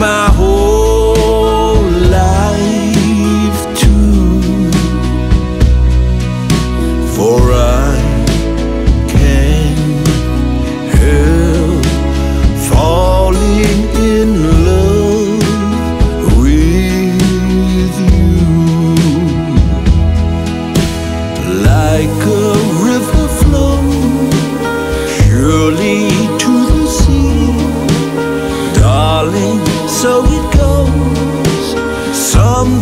My Some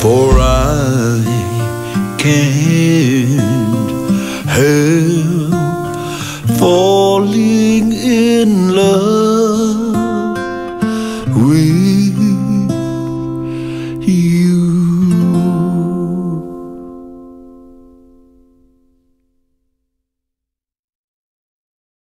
For I can't help